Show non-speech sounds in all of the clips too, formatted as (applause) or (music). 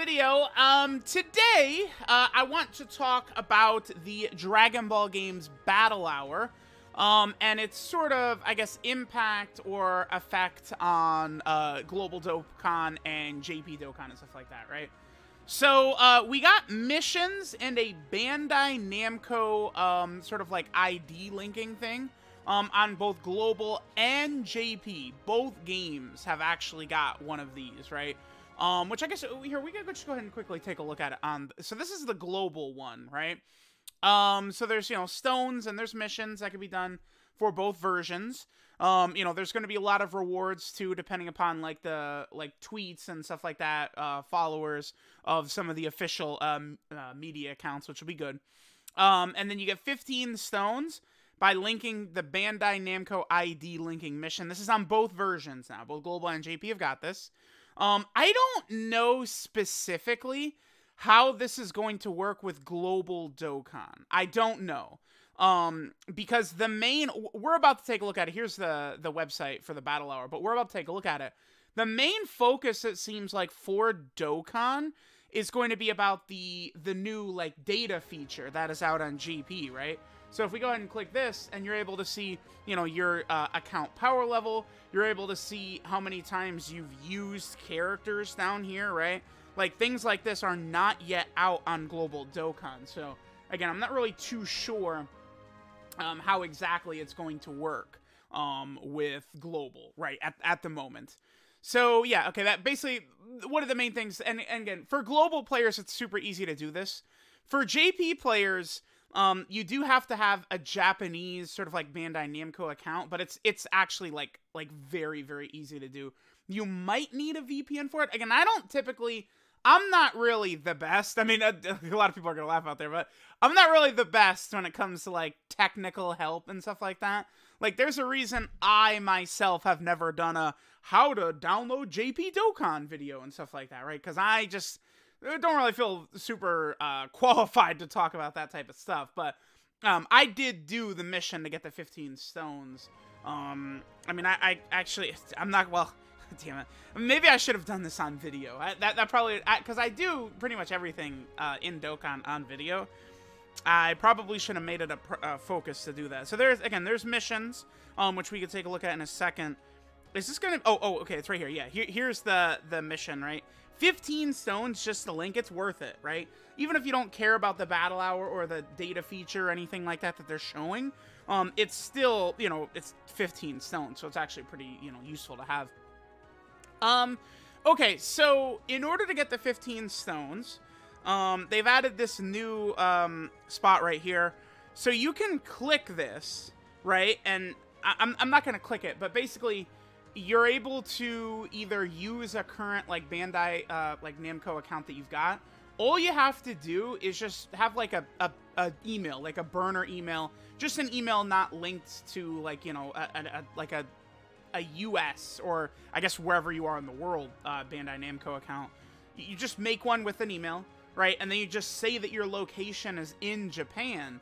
video. Um, today, uh, I want to talk about the Dragon Ball Games Battle Hour, um, and its sort of, I guess, impact or effect on uh, Global Dokkan and JP Dokkan and stuff like that, right? So, uh, we got missions and a Bandai Namco, um, sort of like ID linking thing, um, on both Global and JP. Both games have actually got one of these, right? Um, which I guess uh, here we can just go ahead and quickly take a look at it on. So this is the global one, right? Um, so there's you know stones and there's missions that can be done for both versions. Um, you know, there's going to be a lot of rewards too, depending upon like the like tweets and stuff like that, uh, followers of some of the official um, uh, media accounts, which will be good. Um, and then you get 15 stones by linking the Bandai Namco ID linking mission. This is on both versions now. Both Global and JP have got this. Um, I don't know specifically how this is going to work with Global Dokkan. I don't know. Um, because the main we're about to take a look at it. Here's the the website for the battle hour, but we're about to take a look at it. The main focus it seems like for Dokkan is going to be about the the new like data feature that is out on JP, right? So if we go ahead and click this, and you're able to see, you know, your uh, account power level, you're able to see how many times you've used characters down here, right? Like, things like this are not yet out on Global Dokkan. So, again, I'm not really too sure um, how exactly it's going to work um, with Global, right, at, at the moment. So, yeah, okay, that basically, one of the main things, and, and again, for Global players, it's super easy to do this. For JP players, um, you do have to have a Japanese sort of like Bandai Namco account, but it's it's actually like like very very easy to do. You might need a VPN for it. Again, I don't typically. I'm not really the best. I mean, a, (laughs) a lot of people are gonna laugh out there, but I'm not really the best when it comes to like technical help and stuff like that. Like, there's a reason I myself have never done a how to download JP Dokkan video and stuff like that, right? Because I just don't really feel super uh, (laughs) qualified to talk about that type of stuff, but um, I did do the mission to get the 15 stones. Um, I mean, I, I actually, (laughs) I'm not, well, (laughs) damn it. Maybe I should have done this on video. I, that, that probably, because I, I, do pretty much everything uh, in Dokkan on video. I probably should have made it a, a, focus to do that. So there's, again, there's missions, um, which we could take a look at in a second. Is this gonna, oh, oh, okay, it's right here. Yeah, here, here's the, the mission, right? 15 stones just to link, it's worth it, right? Even if you don't care about the battle hour or the data feature or anything like that that they're showing, um, it's still, you know, it's 15 stones, so it's actually pretty, you know, useful to have. Um, okay, so in order to get the 15 stones, um, they've added this new, um, spot right here. So you can click this, right? And I I'm, I'm not going to click it, but basically you're able to either use a current like Bandai uh, like Namco account that you've got. All you have to do is just have like a, a, a email, like a burner email, just an email not linked to like you know a, a, like a a US or I guess wherever you are in the world uh, Bandai Namco account. You just make one with an email, right? And then you just say that your location is in Japan,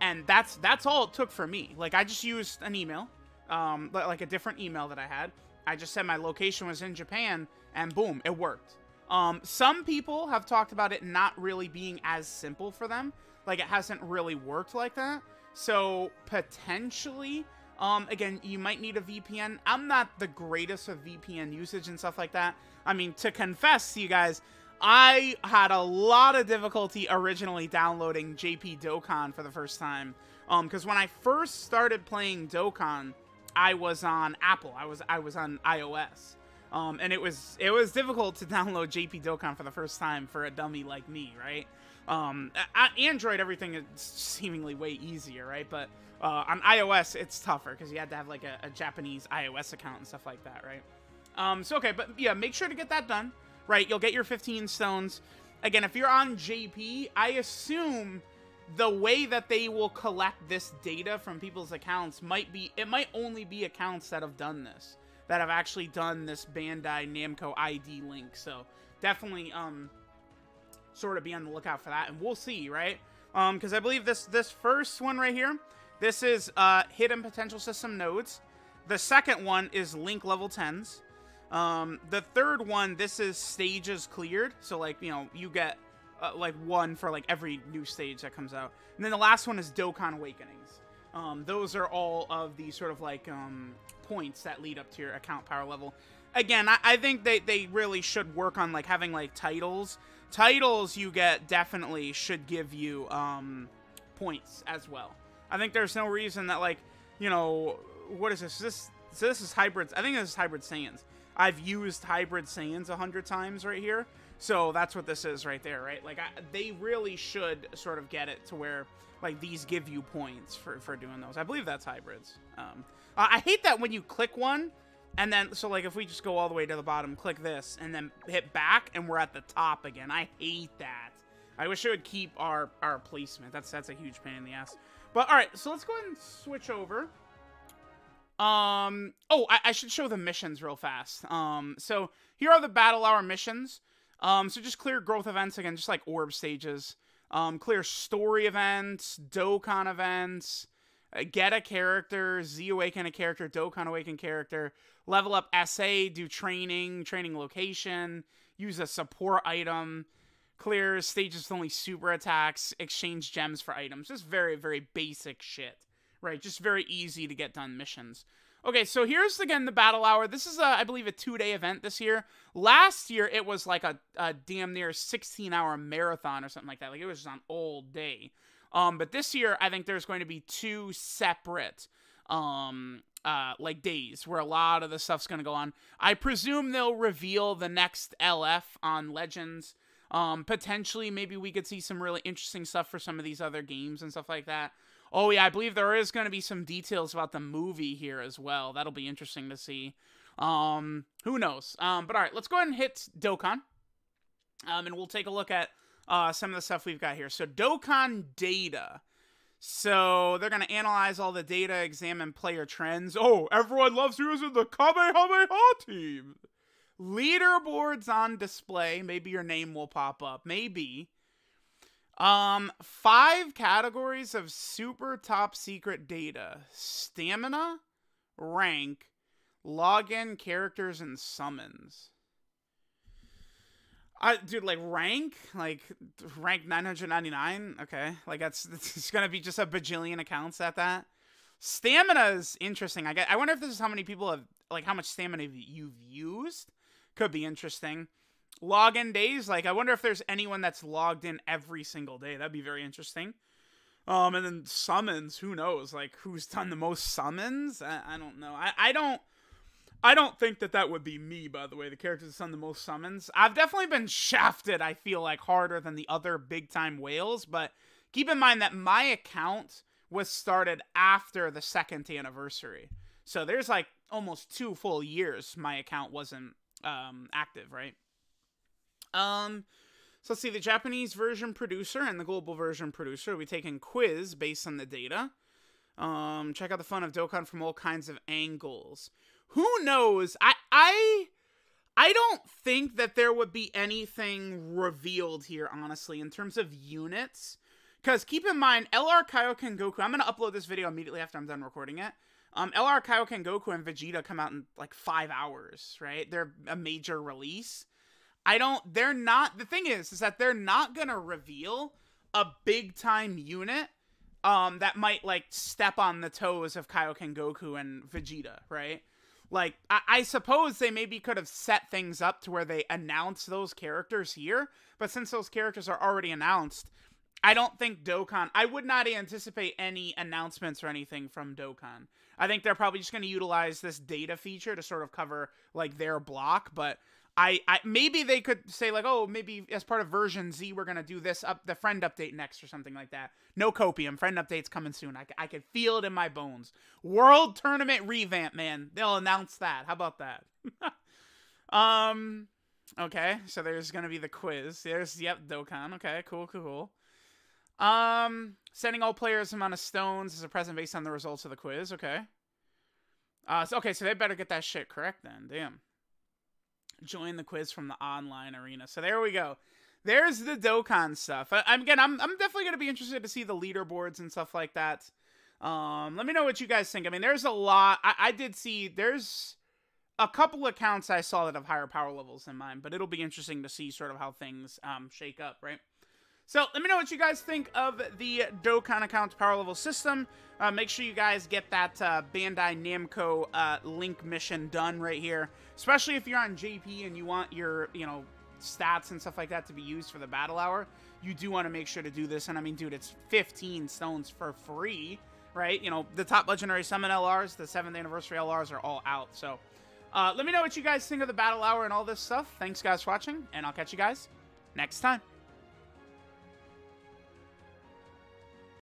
and that's that's all it took for me. Like I just used an email um, like a different email that I had. I just said my location was in Japan, and boom, it worked. Um, some people have talked about it not really being as simple for them. Like, it hasn't really worked like that. So, potentially, um, again, you might need a VPN. I'm not the greatest of VPN usage and stuff like that. I mean, to confess to you guys, I had a lot of difficulty originally downloading JP Dokkan for the first time. Um, because when I first started playing Dokkan, I was on Apple. I was I was on iOS. Um, and it was it was difficult to (laughs) download JP Dokkan for the first time for a dummy like me, right? Um, Android, everything is seemingly way easier, right? But uh, on iOS, it's tougher because you had to have like a, a, Japanese iOS account and stuff like that, right? Um, so okay, but yeah, make sure to get that done, right? You'll get your 15 stones. Again, if you're on JP, I assume the way that they will collect this data from people's accounts might be it might only be accounts that have done this that have actually done this Bandai Namco ID link. So definitely um sort of be on the lookout for that and we'll see, right? Um because I believe this this first one right here, this is uh hidden potential system nodes. The second one is link level 10s. Um, the third one, this is stages cleared. So, like, you know, you get uh, like one for like every new stage that comes out. And then the last one is Dokkan Awakenings. Um, those are all of the sort of like um, points that lead up to your account power level. Again, I, I think they, they really should work on like having like titles. Titles you get definitely should give you um, points as well. I think there's no reason that like, you know, what is this? This so this is hybrid. I think this is hybrid Saiyans. I've used hybrid Saiyans a hundred times right here. So that's what this is right there, right? Like, I, they really should sort of get it to where, like, these give you points for, for doing those. I believe that's hybrids. Um, I hate that when you click one, and then, so, like, if we just go all the way to the bottom, click this, and then hit back, and we're at the top again. I hate that. I wish it would keep our, our placement. That's, that's a huge pain in the ass. But, alright, so let's go ahead and switch over. Um, oh, I, I should show the missions real fast. Um, so here are the Battle Hour missions. Um, so just clear growth events again, just like orb stages. Um, clear story events, Dokkan events, uh, get a character, Z awaken a character, Dokkan awaken character, level up SA, do training, training location, use a support item, clear stages with only super attacks, exchange gems for items. Just very, very basic shit, right? Just very easy to get done missions. Okay, so here's again the battle hour. This is, a, I believe, a two day event this year. Last year, it was like a, a damn near 16 hour marathon or something like that. Like it was just on all day. Um, but this year, I think there's going to be two separate, um, uh, like days where a lot of the stuff's going to go on. I presume they'll reveal the next LF on Legends. Um, potentially, maybe we could see some really interesting stuff for some of these other games and stuff like that. Oh yeah, I believe there is going to be some details about the movie here as well. That'll be interesting to see. Um, who knows? Um, but all right, let's go ahead and hit Dokkan. Um, and we'll take a look at uh, some of the stuff we've got here. So Dokkan data. So they're going to analyze all the data, examine player trends. Oh, everyone loves using the Kamehameha team. Leaderboards on display. Maybe your name will pop up. Maybe. Um, five categories of super top secret data stamina, rank, login, characters, and summons. I, dude, like rank, like rank 999. Okay, like that's (laughs) it's gonna be just a bajillion accounts at that. Stamina is interesting. I get. I wonder if this is how many people have, like, how much stamina you've used. Could be interesting login days. Like, I wonder if there's anyone that's logged in every single day. That'd be very interesting. Um, and then summons. Who knows? Like, who's done the most summons? I, I don't know. I, I don't. I don't think that that would be me, by the way, the character that's done the most summons. I've definitely been shafted, I feel like, harder than the other big time whales, but keep in mind that my account was started after the second anniversary. So there's like almost two full years my account wasn't um, active, right? Um, so let's see, the Japanese version producer and the global version producer will be taking quiz based on the data. Um, check out the fun of Dokkan from all kinds of angles. Who knows? I I I don't think that there would be anything revealed here, honestly, in terms of units. Because keep in mind, LR Kaioken Goku, I'm going to upload this video immediately after I'm done recording it. Um, LR Kaioken Goku and Vegeta come out in like five hours, right? They're a major release. I don't they're not the thing is is that they're not to reveal a big time unit um that might like step on the toes of Kaioken Goku and Vegeta, right? Like I, I suppose they maybe could have set things up to where they announce those characters here, but since those characters are already announced, I don't think Dokkan. I would not anticipate any announcements or anything from Dokkan. I think they're probably just going to utilize this data feature to sort of cover like their block, but I, I maybe they could say like, oh, maybe as part of version Z, we're gonna do this up the friend update next or something like that. No copium, friend update's coming soon. I, I can feel it in my bones. World tournament revamp, man. They'll announce that. How about that? (laughs) um, okay. So there's gonna be the quiz. There's yep, Dokkan. Okay, cool, cool, cool. Um, sending all players amount of stones as a present based on the results of the quiz. Okay. Uh, so, okay, so they better get that shit correct then. Damn join the quiz from the online arena. So there we go. There's the Dokkan stuff. I, am again, I'm I'm definitely gonna be interested to see the leaderboards and stuff like that. Um, let me know what you guys think. I mean, there's a lot. I, I did see there's a couple accounts I saw that have higher power levels than mine, but it'll be interesting to see sort of how things um, shake up, right? So let me know what you guys think of the Dokkan account power level system. Uh, make sure you guys get that uh, Bandai Namco uh, link mission done right here, especially if you're on JP and you want your, you know, stats and stuff like that to be used for the battle hour. You do want to make sure to do this, and I mean, dude, it's 15 stones for free, right? You know, the top legendary summon LRs, the 7th anniversary LRs are all out, so uh, let me know what you guys think of the battle hour and all this stuff. Thanks, guys, for watching, and I'll catch you guys next time.